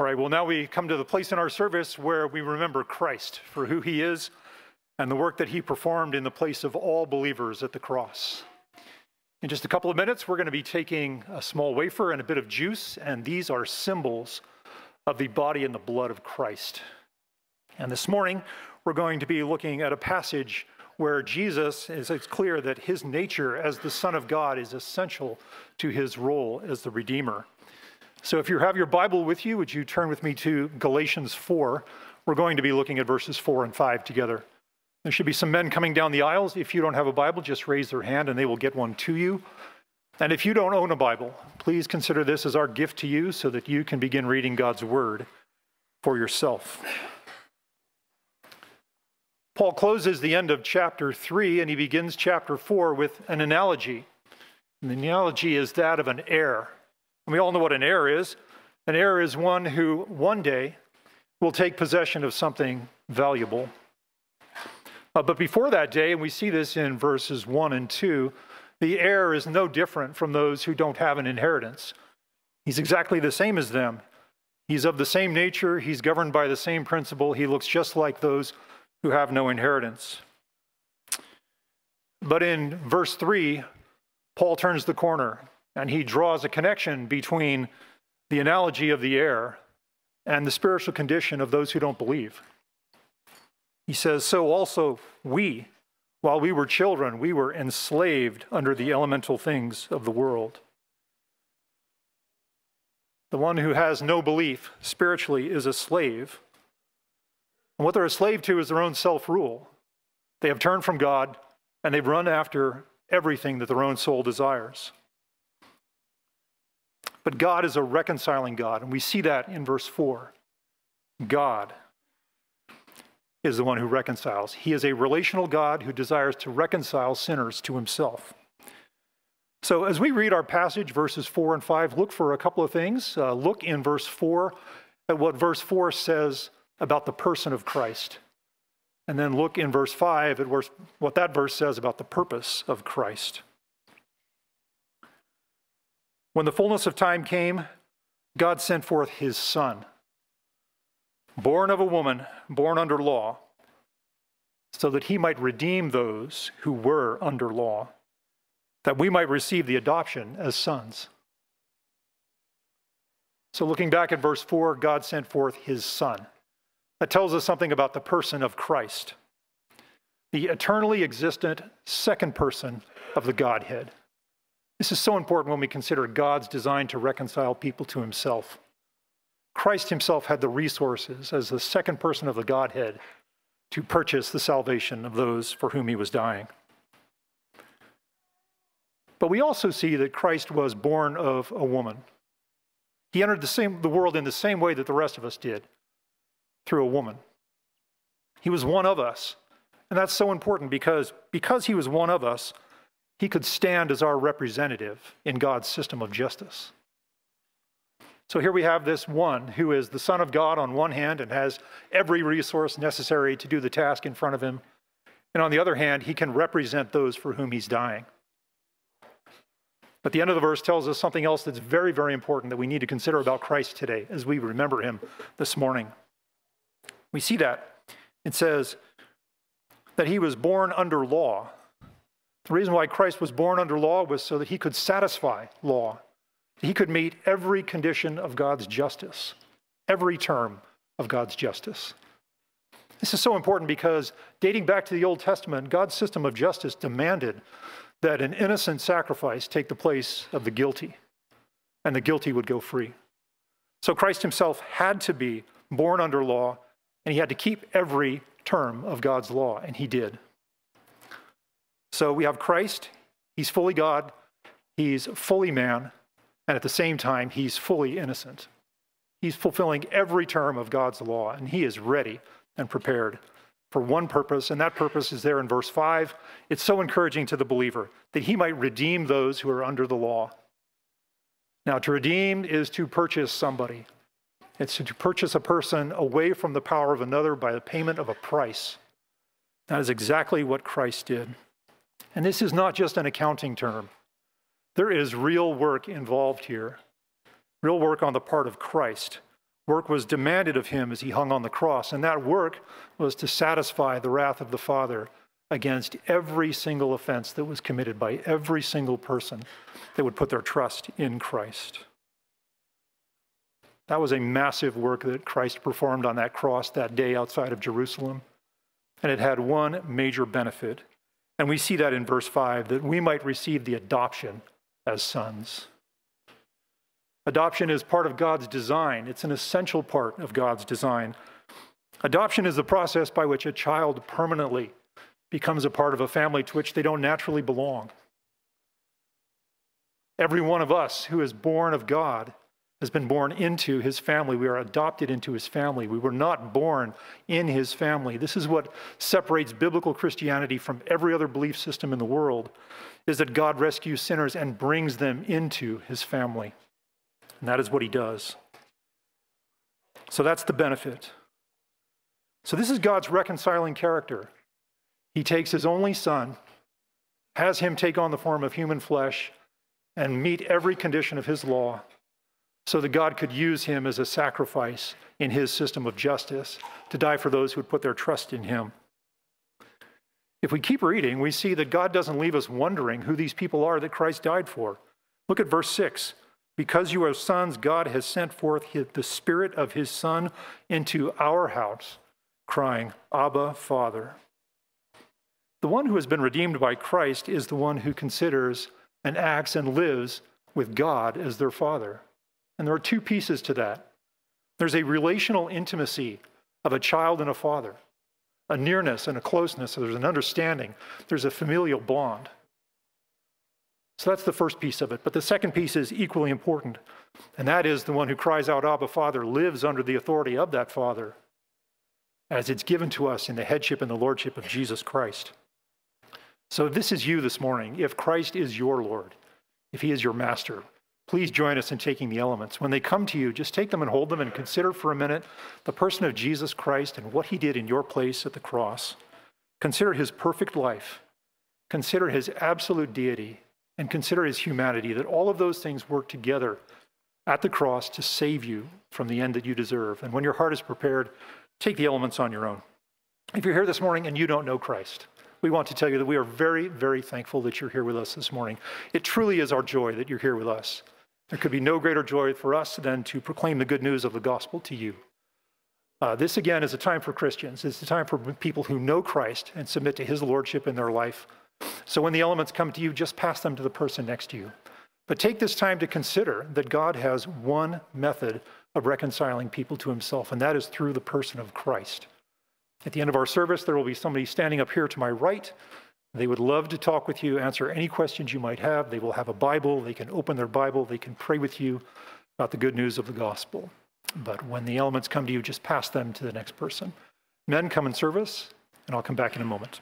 All right, well, now we come to the place in our service where we remember Christ for who he is and the work that he performed in the place of all believers at the cross. In just a couple of minutes, we're going to be taking a small wafer and a bit of juice, and these are symbols of the body and the blood of Christ. And this morning, we're going to be looking at a passage where Jesus is it's clear that his nature as the Son of God is essential to his role as the Redeemer. So if you have your Bible with you, would you turn with me to Galatians 4? We're going to be looking at verses 4 and 5 together. There should be some men coming down the aisles. If you don't have a Bible, just raise their hand and they will get one to you. And if you don't own a Bible, please consider this as our gift to you so that you can begin reading God's Word for yourself. Paul closes the end of chapter 3 and he begins chapter 4 with an analogy. And the analogy is that of an heir. And we all know what an heir is. An heir is one who one day will take possession of something valuable. Uh, but before that day, and we see this in verses 1 and 2, the heir is no different from those who don't have an inheritance. He's exactly the same as them. He's of the same nature, he's governed by the same principle, he looks just like those who have no inheritance. But in verse 3, Paul turns the corner and he draws a connection between the analogy of the heir and the spiritual condition of those who don't believe. He says, So also we, while we were children, we were enslaved under the elemental things of the world. The one who has no belief spiritually is a slave. And what they're a slave to is their own self rule. They have turned from God and they've run after everything that their own soul desires. But God is a reconciling God, and we see that in verse 4. God is the one who reconciles. He is a relational God who desires to reconcile sinners to himself. So, as we read our passage, verses 4 and 5, look for a couple of things. Uh, look in verse 4 at what verse 4 says about the person of Christ. And then look in verse 5 at what that verse says about the purpose of Christ. When the fullness of time came, God sent forth his Son, born of a woman, born under law, so that he might redeem those who were under law, that we might receive the adoption as sons. So, looking back at verse 4, God sent forth his Son. That tells us something about the person of Christ, the eternally existent second person of the Godhead. This is so important when we consider God's design to reconcile people to himself. Christ himself had the resources as the second person of the Godhead to purchase the salvation of those for whom he was dying. But we also see that Christ was born of a woman. He entered the, same, the world in the same way that the rest of us did, through a woman. He was one of us. And that's so important because, because he was one of us, he could stand as our representative in God's system of justice. So here we have this one who is the Son of God on one hand and has every resource necessary to do the task in front of him. And on the other hand, he can represent those for whom he's dying. But the end of the verse tells us something else that's very, very important that we need to consider about Christ today as we remember him this morning. We see that. It says that he was born under law the reason why Christ was born under law was so that he could satisfy law. He could meet every condition of God's justice, every term of God's justice. This is so important because dating back to the Old Testament, God's system of justice demanded that an innocent sacrifice take the place of the guilty, and the guilty would go free. So Christ himself had to be born under law, and he had to keep every term of God's law, and he did. So we have Christ, he's fully God, he's fully man, and at the same time, he's fully innocent. He's fulfilling every term of God's law, and he is ready and prepared for one purpose, and that purpose is there in verse 5. It's so encouraging to the believer that he might redeem those who are under the law. Now, to redeem is to purchase somebody, it's to purchase a person away from the power of another by the payment of a price. That is exactly what Christ did. And this is not just an accounting term. There is real work involved here, real work on the part of Christ, Work was demanded of him as he hung on the cross, and that work was to satisfy the wrath of the Father against every single offense that was committed by every single person that would put their trust in Christ. That was a massive work that Christ performed on that cross that day outside of Jerusalem. And it had one major benefit. And we see that in verse 5 that we might receive the adoption as sons. Adoption is part of God's design, it's an essential part of God's design. Adoption is the process by which a child permanently becomes a part of a family to which they don't naturally belong. Every one of us who is born of God has been born into his family. We are adopted into his family. We were not born in his family. This is what separates biblical Christianity from every other belief system in the world is that God rescues sinners and brings them into his family. And that is what he does. So that's the benefit. So this is God's reconciling character. He takes his only son, has him take on the form of human flesh, and meet every condition of his law so that God could use him as a sacrifice in his system of justice to die for those who would put their trust in him. If we keep reading, we see that God doesn't leave us wondering who these people are that Christ died for. Look at verse 6. Because you are sons, God has sent forth the Spirit of His Son into our house, crying, Abba, Father. The one who has been redeemed by Christ is the one who considers and acts and lives with God as their Father. And there are two pieces to that there's a relational intimacy of a child and a father, a nearness and a closeness, so there's an understanding, there's a familial bond. So that's the first piece of it. But the second piece is equally important, and that is the one who cries out, Abba, Father, lives under the authority of that Father as it's given to us in the headship and the lordship of Jesus Christ. So this is you this morning. If Christ is your Lord, if he is your master, please join us in taking the elements. When they come to you, just take them and hold them and consider for a minute the person of Jesus Christ and what he did in your place at the cross. Consider his perfect life. Consider his absolute deity and consider his humanity, that all of those things work together at the cross to save you from the end that you deserve. And when your heart is prepared, take the elements on your own. If you're here this morning and you don't know Christ, we want to tell you that we are very, very thankful that you're here with us this morning. It truly is our joy that you're here with us. There could be no greater joy for us than to proclaim the good news of the gospel to you. Uh, this, again, is a time for Christians. It's a time for people who know Christ and submit to his lordship in their life. So when the elements come to you, just pass them to the person next to you. But take this time to consider that God has one method of reconciling people to himself, and that is through the person of Christ. At the end of our service, there will be somebody standing up here to my right they would love to talk with you, answer any questions you might have. They will have a Bible. They can open their Bible. They can pray with you about the good news of the gospel. But when the elements come to you, just pass them to the next person. Men, come and service, and I'll come back in a moment.